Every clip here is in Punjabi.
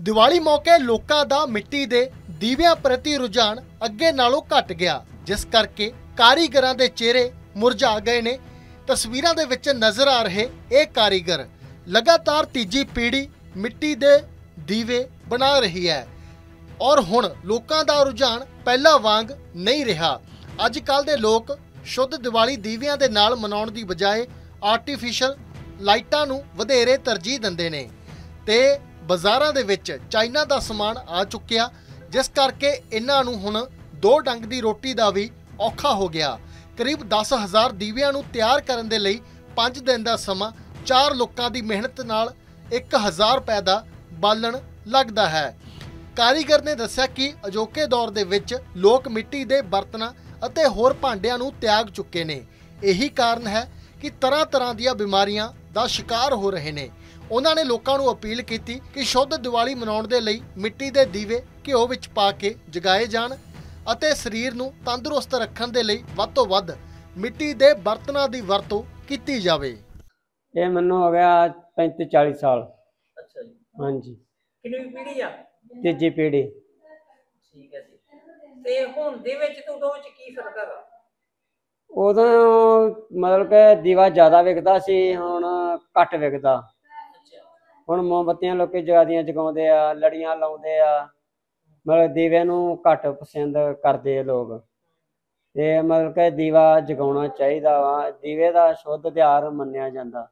ਦੀਵਾਲੀ ਮੌਕੇ ਲੋਕਾਂ ਦਾ ਮਿੱਟੀ ਦੇ ਦੀਵਿਆਂ ਪ੍ਰਤੀ ਰੁਝਾਨ ਅੱਗੇ ਨਾਲੋਂ ਘਟ ਗਿਆ, ਜਿਸ ਕਰਕੇ ਕਾਰੀਗਰਾਂ ਦੇ ਚਿਹਰੇ ਮੁਰਝਾ ਗਏ ਨੇ। ਤਸਵੀਰਾਂ ਦੇ ਵਿੱਚ ਨਜ਼ਰ ਆ ਰਹੇ ਇਹ ਕਾਰੀਗਰ ਲਗਾਤਾਰ ਤੀਜੀ ਪੀੜ੍ਹੀ ਮਿੱਟੀ ਦੇ ਦੀਵੇ ਬਣਾ ਰਹੀ ਹੈ ਔਰ ਹੁਣ ਲੋਕਾਂ ਦਾ ਰੁਝਾਨ ਪਹਿਲਾਂ ਵਾਂਗ ਨਹੀਂ ਰਿਹਾ। ਅੱਜ ਕੱਲ ਦੇ ਲੋਕ ਸ਼ੁੱਧ ਦੀਵਾਲੀ ਦੀਵਿਆਂ ਦੇ ਨਾਲ ਮਨਾਉਣ ਦੀ ਬਜਾਏ ਆਰਟੀਫੀਸ਼ੀਅਲ ਲਾਈਟਾਂ ਨੂੰ ਵਧੇਰੇ ਤਰਜੀਹ ਦਿੰਦੇ ਨੇ ਤੇ ਬਾਜ਼ਾਰਾਂ ਦੇ ਵਿੱਚ ਚਾਈਨਾ ਦਾ ਸਮਾਨ ਆ ਚੁੱਕਿਆ, ਜਿਸ ਕਰਕੇ ਇਹਨਾਂ ਨੂੰ ਹੁਣ ਦੋ ਡੰਗ ਦੀ ਰੋਟੀ ਦਾ ਵੀ ਔਖਾ ਹੋ ਗਿਆ। ਕਰੀਬ 10000 ਦੀਵਿਆਂ ਨੂੰ ਤਿਆਰ ਕਰਨ ਦੇ ਲਈ 5 ਦਿਨ ਦਾ ਸਮਾਂ ਚਾਰ ਲੋਕਾਂ ਦੀ ਮਿਹਨਤ ਨਾਲ 1000 ਰੁਪਏ ਦਾ ਬਾਲਣ ਲੱਗਦਾ ਹੈ। ਕਾਰੀਗਰ ਨੇ ਦੱਸਿਆ ਕਿ ਅਜੋਕੇ ਦੌਰ ਦੇ ਵਿੱਚ ਲੋਕ ਮਿੱਟੀ ਦੇ ਬਰਤਨਾਂ ਅਤੇ ਹੋਰ ਭਾਂਡਿਆਂ ਨੂੰ ਤਿਆਗ ਚੁੱਕੇ ਨੇ। ਇਹੀ ਕਾਰਨ ਹੈ ਕਿ ਤਰ੍ਹਾਂ ਤਰ੍ਹਾਂ ਦੀਆਂ ਬਿਮਾਰੀਆਂ ਦਾ ਸ਼ਿਕਾਰ ਹੋ ਰਹੇ ਨੇ। ਉਹਨਾਂ ਨੇ ਲੋਕਾਂ ਨੂੰ ਅਪੀਲ ਕੀਤੀ ਕਿ ਸ਼ੁੱਧ ਦੀਵਾਲੀ ਮਨਾਉਣ ਦੇ ਲਈ ਮਿੱਟੀ ਦੇ ਦੀਵੇ ਘਿਓ ਵਿੱਚ ਪਾ ਕੇ ਜਗਾਏ ਜਾਣ ਅਤੇ ਸਰੀਰ ਨੂੰ ਤੰਦਰੁਸਤ ਰੱਖਣ ਦੇ ਲਈ ਵੱਧ ਤੋਂ ਵੱਧ ਮਿੱਟੀ ਦੇ ਬਰਤਨਾਂ ਦੀ ਵਰਤੋਂ ਕੀਤੀ ਜਾਵੇ। ਇਹ ਮੈਨੂੰ ਹੋ ਗਿਆ 35 40 ਸਾਲ। ਅੱਛਾ ਜੀ। ਹਾਂਜੀ। ਕਿੰਨੀ ਪੀੜ੍ਹੀ ਆ? ਤੀਜੀ ਪੀੜ੍ਹੀ ਠੀਕ ਹੈ ਜੀ। ਤੇ ਹੁਣ ਦੇ ਵਿੱਚ ਤੇ ਉਦੋਂ ਵਿੱਚ ਕੀ ਫ਼ਰਕ ਹੈਗਾ? ਉਦੋਂ ਮਤਲਬ ਕਿ ਦੀਵਾ ਜ਼ਿਆਦਾ ਵਿਕਦਾ ਸੀ ਹੁਣ ਘੱਟ ਵਿਕਦਾ। ਹੁਣ ਮੋਮਬੱਤੀਆਂ ਲੋਕੀ ਜਗਾਦੀਆਂ ਜਗਾਉਂਦੇ ਆ, ਲੜੀਆਂ ਲਾਉਂਦੇ ਆ। ਮਤਲਬ ਦੀਵੇ ਨੂੰ ਘੱਟ ਪਸੰਦ ਕਰਦੇ ਆ ਲੋਕ। ਇਹ ਮਤਲਬ ਕਿ ਦੀਵਾ ਜਗਾਉਣਾ ਚਾਹੀਦਾ ਵਾ। ਦੀਵੇ ਦਾ ਸ਼ੁੱਧ ਤਿਉਹਾਰ ਮੰਨਿਆ ਜਾਂਦਾ।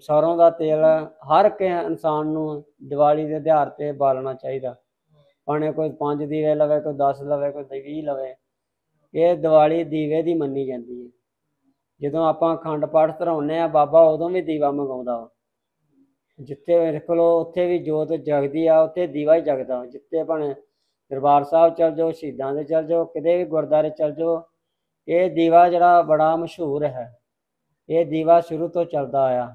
ਸਰੋਂ ਦਾ ਤੇਲ ਹਰ ਇੱਕ ਇਨਸਾਨ ਨੂੰ ਦੀਵਾਲੀ ਦੇ ਤਿਉਹਾਰ ਤੇ ਬਾਲਣਾ ਚਾਹੀਦਾ। ਭਾਵੇਂ ਕੋਈ 5 ਦੀਵੇ ਲਵੇ, ਕੋਈ 10 ਲਵੇ, ਕੋਈ 20 ਲਵੇ। ਇਹ ਦੀਵਾਲੀ ਦੀਵੇ ਦੀ ਮੰਨੀ ਜਾਂਦੀ ਹੈ। ਜਦੋਂ ਆਪਾਂ ਅਖੰਡ ਪਾਠ ਧਰਾਉਂਦੇ ਆ ਬਾਬਾ ਉਦੋਂ ਵੀ ਦੀਵਾ ਮੰਗਾਉਂਦਾ ਵਾ। ਜਿੱਥੇ ਵੇਖ ਲਓ, ਉੱਥੇ ਵੀ ਜੋਤ ਜਗਦੀ ਆ, ਉੱਥੇ ਦੀਵਾ ਹੀ ਜਗਦਾ। ਜਿੱਥੇ ਭਾਵੇਂ ਦਰਬਾਰ ਸਾਹਿਬ ਚਲ ਜਾਓ, ਸ਼ਹੀਦਾਂ ਦੇ ਚਲ ਜਾਓ, ਕਿਤੇ ਵੀ ਗੁਰਦਾਰੇ ਚਲ ਜਾਓ, ਇਹ ਦੀਵਾ ਜਿਹੜਾ ਬੜਾ ਮਸ਼ਹੂਰ ਹੈ। ਇਹ ਦੀਵਾ ਸ਼ੁਰੂ ਤੋਂ ਚੱਲਦਾ ਆਇਆ।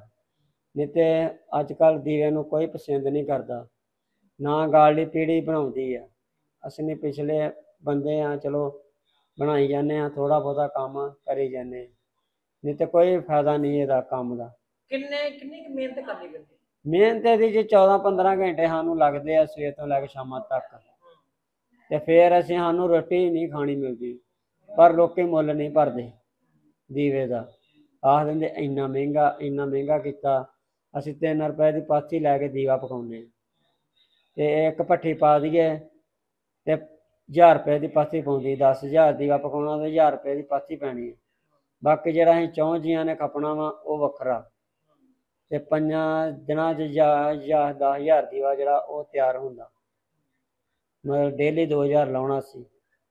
ਨਹੀਂ ਤੇ ਅੱਜ ਕੱਲ ਦੀਵੇ ਨੂੰ ਕੋਈ ਪਸੰਦ ਨਹੀਂ ਕਰਦਾ। ਨਾ ਗਾਲੀ ਪੀੜੀ ਬਣਾਉਂਦੀ ਆ। ਅਸੀਂ ਪਿਛਲੇ ਬੰਦੇ ਆ, ਚਲੋ, ਬਣਾਈ ਜਾਂਦੇ ਆ ਥੋੜਾ ਬਹੁਤਾ ਕੰਮ ਕਰੀ ਜਾਂਦੇ ਨਹੀਂ ਤੇ ਕੋਈ ਫਾਇਦਾ ਨਹੀਂ ਇਹਦਾ ਕੰਮ ਦਾ। ਕਿੰਨੇ, ਕਿੰਨੀ ਮਿਹਨਤ ਕਰਨੀ ਪੈਂਦੀ? ਮਿਹਨਤ ਇਹਦੀ ਜੀ 14 15 ਘੰਟੇ ਸਾਨੂੰ ਲੱਗਦੇ ਆ ਸਵੇਰ ਤੋਂ ਲੈ ਕੇ ਸ਼ਾਮਾਂ ਤੱਕ। ਤੇ ਫੇਰ ਅਸੀਂ ਸਾਨੂੰ ਰੋਟੀ ਨਹੀਂ ਖਾਣੀ ਮਿਲਦੀ, ਪਰ ਲੋਕੀ ਮੁੱਲ ਨਹੀਂ ਭਰਦੇ ਦੀਵੇ ਦਾ। ਆਖ ਦਿੰਦੇ, ਇੰਨਾ ਮਹਿੰਗਾ ਇੰਨਾ ਮਹਿੰਗਾ ਕੀਤਾ, ਅਸੀਂ 3 ਰੁਪਏ ਦੀ ਪਾਥੀ ਲੈ ਕੇ ਦੀਵਾ ਪਕਾਉਂਦੇ ਤੇ ਇੱਕ ਭੱਠੀ ਪਾ ਦਈਏ ਤੇ 1000 ਰੁਪਏ ਦੀ ਪਾਥੀ ਪਾਉਂਦੀ 10000 ਦੀਵਾ ਪਕਾਉਣਾ ਤੇ 1000 ਰੁਪਏ ਦੀ ਪਾਥੀ ਪੈਣੀ ਹੈ। ਬਾਕੀ ਜਿਹੜਾ ਅਸੀਂ ਚੌਂ ਜੀਆਂ ਨੇ ਖਪਣਾ ਵਾ, ਉਹ ਵੱਖਰਾ। ਤੇ ਪੰਜਾਂ ਦਿਨਾਂ 'ਚ ਜਾਂ ਜਾਂ 10000 ਦੀਵਾ ਜਿਹੜਾ ਉਹ ਤਿਆਰ ਹੁੰਦਾ। ਮਤਲਬ ਡੇਲੀ 2000 ਲਾਉਣਾ ਸੀ।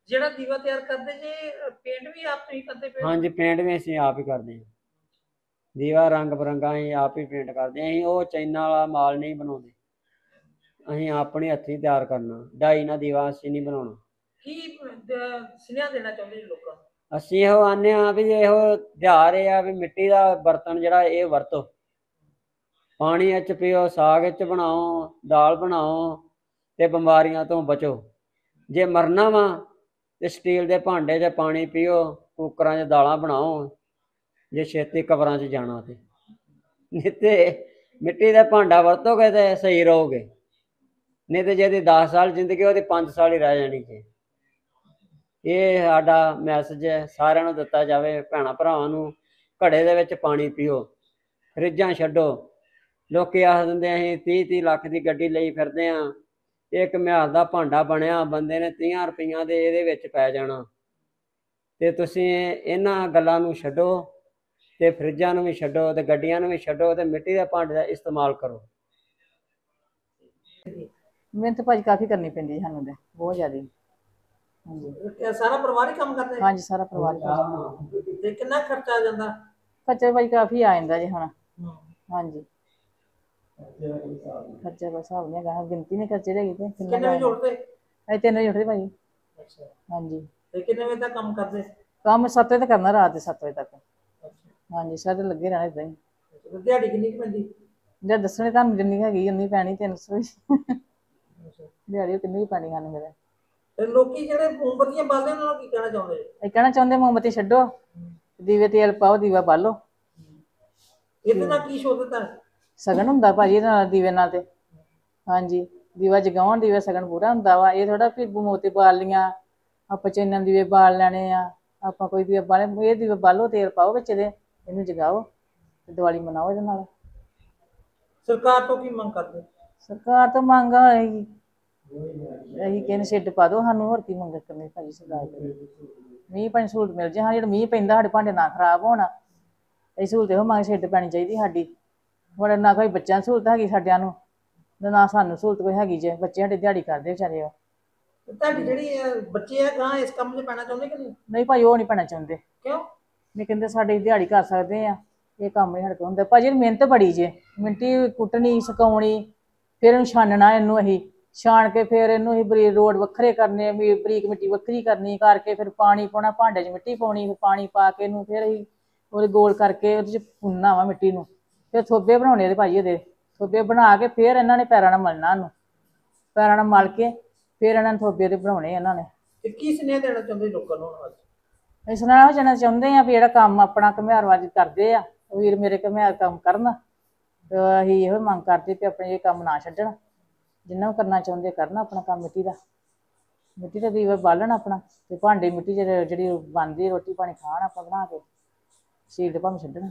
ਜਿਹੜਾ ਦੀਵਾ ਤਿਆਰ ਕਰਦੇ ਜੇ ਪੇਂਟ ਵੀ ਆਪ ਤੁਸੀਂ ਕਰਦੇ ਪਏ ਹੋ? ਹਾਂਜੀ ਪੇਂਟ ਵੀ ਅਸੀਂ ਆਪ ਹੀ ਕਰਦੇ ਹਾਂ। ਦੀਵਾ ਰੰਗ ਬਰੰਗਾ ਅਸੀਂ ਆਪ ਹੀ ਪੇਂਟ ਕਰਦੇ ਹਾਂ। ਅਸੀਂ ਉਹ ਚਾਈਨਾ ਵਾਲਾ ਮਾਲ ਨਹੀਂ ਬਣਾਉਂਦੇ। ਅਸੀਂ ਆਪਣੇ ਹੱਥੀਂ ਤਿਆਰ ਕਰਨਾ। ਡਾਈ ਨਾਲ ਦੀਵਾ ਅਸੀਂ ਨਹੀਂ ਬਣਾਉਣਾ। ਕੀ ਦ- ਸੁਨੇਹਾ ਦੇਣਾ ਚਾਹੁੰਦੇ ਜੀ ਲੋਕਾਂ ਨੂੰ? ਅਸੀਂ ਇਹੋ ਆਨੇ ਆ ਵੀ ਇਹੋ ਤਿਉਹਾਰ ਇਹ ਆ ਵੀ ਮਿੱਟੀ ਦਾ ਬਰਤਨ ਜਿਹੜਾ ਇਹ ਵਰਤੋ। ਪਾਣੀ ਵਿੱਚ ਪੀਓ, ਸਾਗ ਵਿੱਚ ਬਣਾਓ, ਦਾਲ ਬਣਾਓ ਤੇ ਬਿਮਾਰੀਆਂ ਤੋਂ ਬਚੋ। ਜੇ ਮਰਨਾ ਵਾ ਤੇ ਸਟੀਲ ਦੇ ਭਾਂਡੇ 'ਚ ਪਾਣੀ ਪੀਓ, ਕੁੱਕਰਾਂ 'ਚ ਦਾਲਾਂ ਬਣਾਓ, ਜੇ ਛੇਤੀ ਕਬਰਾਂ 'ਚ ਜਾਣਾ ਤੇ। ਨਹੀਂ ਤੇ ਮਿੱਟੀ ਦਾ ਭਾਂਡਾ ਵਰਤੋਗੇ ਤੇ ਸਹੀ ਰਹੋਗੇ। ਨਹੀਂ ਤੇ ਜਿਹਦੀ 10 ਸਾਲ ਜ਼ਿੰਦਗੀ ਉਹਦੀ 5 ਸਾਲ ਹੀ ਰਹਿ ਜਾਣੀ ਜੇ। ਇਹ ਸਾਡਾ ਮੈਸੇਜ ਹੈ, ਸਾਰਿਆਂ ਨੂੰ ਦਿੱਤਾ ਜਾਵੇ, ਭੈਣਾਂ ਭਰਾਵਾਂ ਨੂੰ, ਘੜੇ ਦੇ ਵਿੱਚ ਪਾਣੀ ਪੀਓ, ਫਰਿੱਜਾਂ ਛੱਡੋ। ਲੋਕੀ ਆਖ ਦਿੰਦੇ ਅਸੀਂ 30 30 ਲੱਖ ਦੀ ਗੱਡੀ ਲਈ ਫਿਰਦੇ ਆ। ਇੱਕ ਮਿਆਰ ਦਾ ਭਾਂਡਾ ਬਣਿਆ ਬੰਦੇ ਨੇ 30 ਰੁਪਈਆਂ ਦੇ ਇਹਦੇ ਵਿੱਚ ਪੈ ਜਾਣਾ। ਤੇ ਤੁਸੀਂ ਇਹਨਾਂ ਗੱਲਾਂ ਨੂੰ ਛੱਡੋ ਤੇ ਫਰਿੱਜਾਂ ਨੂੰ ਵੀ ਛੱਡੋ ਤੇ ਗੱਡੀਆਂ ਨੂੰ ਵੀ ਛੱਡੋ ਤੇ ਮਿੱਟੀ ਦੇ ਭਾਂਡੇ ਦਾ ਇਸਤੇਮਾਲ ਕਰੋ। ਮਿਹਨਤ ਭਾਜੀ ਕਾਫੀ ਕਰਨੀ ਪੈਂਦੀ ਹੈ ਸਾਨੂੰ ਤੇ ਬਹੁਤ ਜ਼ਿਆਦਾ। ਹਾਂਜੀ। ਸਾਰਾ ਪਰਿਵਾਰ ਹੀ ਕੰਮ ਕਰਦਾ ਹੈ? ਹਾਂਜੀ ਸਾਰਾ ਪਰਿਵਾਰ ਹੀ। ਤੇ ਕਿੰਨਾ ਖਰਚਾ ਆ ਜਾਂਦਾ? ਖਰਚਾ ਭਾਜੀ ਕਾਫੀ ਆ ਜਾਂਦਾ ਜੀ ਹੁਣ। ਹਮ। ਹਾਂਜੀ ਖਰਚਾ ਬਸ ਹਿਸਾਬ ਨਹੀਂ ਹੈਗਾ। ਗਿਣਤੀ ਨਹੀਂ ਖਰਚੇ ਹੈਗੀ ਤੇ। ਕਿੰਨਾ ਕਿੰਨੇ ਵਜੇ ਉੱਠਦੇ? ਅਸੀਂ ਤਿੰਨ ਵਜੇ ਉੱਠਦੇ ਭਾਜੀ। ਅੱਛਾ। ਹਾਂਜੀ। ਤੇ ਕਿੰਨੇ ਵਜੇ ਤੱਕ ਕੰਮ ਕਰਦੇ? ਕੰਮ 7 ਵਜੇ ਤੱਕ ਕਰਨਾ ਰਾਤ ਦੇ 7 ਵਜੇ ਤੱਕ। ਅੱਛਾ। ਹਾਂਜੀ ਸਾਰੇ ਲੱਗੇ ਰਹਿਣਾ ਇਦਾਂ ਹੀ। ਤੇ ਦਿਹਾੜੀ ਕਿੰਨੀ ਕੁ ਪੈਂਦੀ? ਜੇ ਦੱਸਣੇ ਤੁਹਾਨੂੰ ਜਿੰਨੀ ਹੈਗੀ ਉਨੀ ਪੈਣੀ 300 ਦਿਹਾੜੀ ਉਹ ਕਿੰਨੀ ਪੈਣੀ ਸਾਨੂੰ ਮੇਰੇ ਤੇ ਲੋਕੀ ਜਿਹੜੇ ਮੋਮਬੱਤੀਆਂ ਬਾਲਦੇ ਉਹਨਾਂ ਨੂੰ ਕੀ ਕਹਿਣਾ ਚਾਹੁੰਦੇ? ਇਹ ਕਹਿਣਾ ਚਾਹੁੰਦੇ ਮੋਮਬੱਤੀ ਛੱਡੋ। ਦੀਵੇ ਤੇਲ ਪਾਓ ਦੀਵਾ ਬਾਲੋ। ਇਹਦੇ ਨਾਲ ਕੀ ਸ਼ੋਧਤਾ ਹੈ? ਸਗਨ ਹੁੰਦਾ ਭਾਜੀ ਇਹਦੇ ਨਾਲ ਦੀਵੇ ਨਾਲ ਤੇ। ਹਾਂਜੀ ਦੀਵਾ ਜਗਾਉਣ ਦੀਵੇ ਸਗਨ ਪੂਰਾ ਹੁੰਦਾ ਵਾ। ਇਹ ਥੋੜਾ ਵੀ ਮੋਤੀ ਬਾਲ ਲੀਆਂ ਆਪਾਂ ਚੈਨਲ ਦੀਵੇ ਬਾਲ ਲੈਣੇ ਆ। ਆਪਾਂ ਕੋਈ ਦੀਵੇ ਬਾਲੇ ਇਹ ਦੀਵੇ ਬਾਲੋ ਤੇਲ ਪਾਓ ਵਿੱਚ ਦੇ ਇਹਨੂੰ ਜਗਾਓ ਤੇ ਦੀਵਾਲੀ ਮਨਾਓ ਇਹਦੇ ਨਾਲ। ਸਰਕਾਰ ਤੋਂ ਕੀ ਮੰਗ ਕਰਦੇ? ਸਰਕਾਰ ਤੋਂ ਮੰਗ ਆਏਗੀ ਅਸੀਂ ਕਹਿੰਦੇ ਸ਼ੈੱਡ ਪਾ ਦਿਓ ਸਾਨੂੰ ਹੋਰ ਕੀ ਮੰਗ ਕਰਨੀ ਭਾਜੀ ਸਰਕਾਰ ਤੋਂ? ਮੀਂਹ ਪਾਣੀ ਸਹੂਲਤ ਮਿਲ ਜੇ ਹਾਂ ਜਿਹੜਾ ਮੀਂਹ ਪੈਂਦਾ ਸਾਡੇ ਭਾਂਡੇ ਨਾ ਖਰਾਬ ਹੋਣ ਇਹ ਸਹੂਲਤ ਇਹੋ ਮੰਗ ਸ਼ੈੱਡ ਪੈਣੀ ਚਾਹੀਦੀ ਸਾਡੀ। ਹੁਣ ਨਾ ਕੋਈ ਬੱਚਿਆਂ ਨੂੰ ਸਹੂਲਤ ਹੈਗੀ ਸਾਡਿਆਂ ਨੂੰ ਤੇ ਨਾ ਸਾਨੂੰ ਸਹੂਲਤ ਕੋਈ ਹੈਗੀ ਜੇ ਬੱਚੇ ਸਾਡੇ ਦਿਹਾੜੀ ਕਰਦੇ ਵਿਚਾਰੇ ਉਹ। ਤੁਹਾਡੀ ਜਿਹੜੀ ਬੱਚੇ ਆ ਗਾਂ ਇਸ ਕੰਮ 'ਚ ਪੈਣਾ ਚਾਹੁੰਦੇ ਕਿ ਨਹੀਂ? ਨਹੀਂ ਭਾਈ ਉਹ ਨਹੀਂ ਪੈਣਾ ਚਾਹੁੰਦੇ। ਕਿਉਂ? ਨਹੀਂ ਕਹਿੰਦੇ ਸਾਡੇ ਦਿਹਾੜੀ ਕਰ ਸਕਦੇ ਆ ਇਹ ਕੰਮ ਸਾਡੇ ਕੋਲ ਹੁੰਦਾ। ਭਾਜੀ ਮਿਹਨਤ ਬੜੀ ਜੇ ਮਿੰਟੀ ਕੁੱਟਣੀ ਸੁਕਾਉਣੀ ਫਿਰ ਇਹਨੂੰ ਛਾਨਣਾ ਇਹਨੂੰ ਅਸੀਂ। ਛਾਣ ਕੇ ਫਿਰ ਇਹਨੂੰ ਅਸੀਂ ਬਰੀ ਰੋਡ ਵੱਖਰੇ ਕਰਨੇ ਵੀ ਬਰੀਕ ਮਿੱਟੀ ਵੱਖਰੀ ਕਰਨੀ ਕਰਕੇ ਫਿਰ ਪਾਣੀ ਪਾਉਣਾ ਭਾਂਡੇ 'ਚ ਮਿੱਟੀ ਪਾਉਣੀ ਫਿਰ ਪਾਣੀ ਪਾ ਕੇ ਇਹਨੂੰ ਫਿਰ ਅਸੀਂ ਉਹਦੇ ਗੋਲ ਕਰਕੇ ਉਹਦੇ 'ਚ ਭੁੰਨਣਾ ਵਾ ਮਿੱਟੀ ਨੂੰ। ਫਿਰ ਥੋਬੇ ਬਣਾਉਣੇ ਇਹਦੇ ਭਾਜੀ ਇਹਦੇ ਥੋਬੇ ਬਣਾ ਕੇ ਫਿਰ ਇਹਨਾਂ ਨੇ ਪੈਰਾਂ ਨਾਲ ਮਲਣਾ ਇਹਨੂੰ ਪੈਰਾਂ ਨਾਲ ਮਲ ਕੇ ਫਿਰ ਇਹਨਾਂ ਨੇ ਥੋਬੇ ਦੇ ਬਣਾਉਣੇ ਇਹਨਾਂ ਨੇ। ਤੇ ਕੀ ਸੁਨੇਹਾ ਦੇਣਾ ਚਾਹੁੰਦੇ ਲੋਕਾਂ ਨੂੰ ਅੱਜ? ਇਸ ਨਾਲ ਹੋ ਜਾਣਾ ਚਾਹੁੰਦੇ ਆ ਵੀ ਜਿਹੜਾ ਕੰਮ ਆਪਣਾ ਘੁਮਿਆਰਵਾਜ ਕਰਦੇ ਆ ਉਹ ਵੀਰ ਮੇਰੇ ਘੁਮਿਆਰ ਕੰਮ ਕਰਨ ਤੇ ਅਸੀਂ ਇਹੋ ਮੰਗ ਕਰਦੇ ਵੀ ਆਪਣੇ ਇਹ ਕੰਮ ਨਾ ਛੱਡਣ। ਜਿੰਨਾ ਵੀ ਕਰਨਾ ਚਾਹੁੰਦੇ ਕਰਨ ਆਪਣਾ ਕੰਮ ਮਿੱਟੀ ਦਾ। ਮਿੱਟੀ ਦਾ ਦੀਵਾ ਬਾਲਣ ਆਪਣਾ ਤੇ ਭਾਂਡੇ ਮਿੱਟੀ ਜਿਹੜੇ ਬਣਦੀ ਰੋਟੀ ਪਾਣੀ ਖਾਣ ਆਪਾਂ ਬਣਾ ਕੇ ਸੀਲ ਭਾਵੇਂ ਛੱਡਣ।